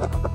Bye.